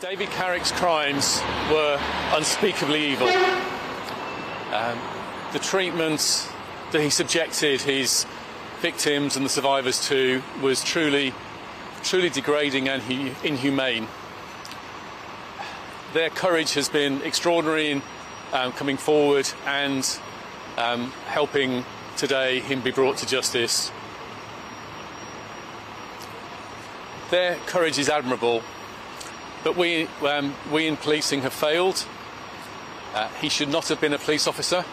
David Carrick's crimes were unspeakably evil. Um, the treatment that he subjected his victims and the survivors to was truly, truly degrading and inhumane. Their courage has been extraordinary in um, coming forward and um, helping today him be brought to justice. Their courage is admirable, but we, um, we in policing have failed. Uh, he should not have been a police officer.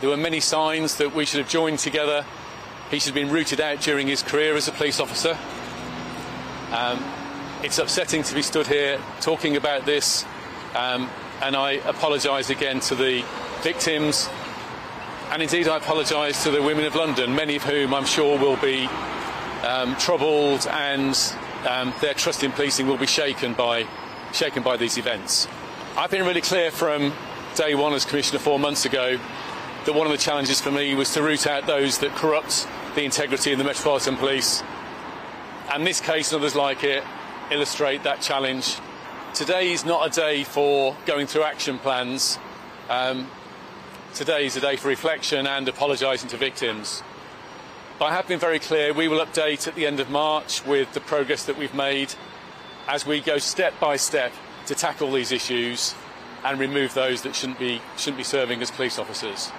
There were many signs that we should have joined together. He should have been rooted out during his career as a police officer. Um, it's upsetting to be stood here talking about this, um, and I apologise again to the victims, and indeed I apologise to the women of London, many of whom I'm sure will be um, troubled and um, their trust in policing will be shaken by, shaken by these events. I've been really clear from day one as Commissioner four months ago that one of the challenges for me was to root out those that corrupt the integrity of the Metropolitan Police. And this case and others like it illustrate that challenge. Today is not a day for going through action plans. Um, today is a day for reflection and apologising to victims. But I have been very clear we will update at the end of March with the progress that we've made as we go step by step to tackle these issues and remove those that shouldn't be, shouldn't be serving as police officers.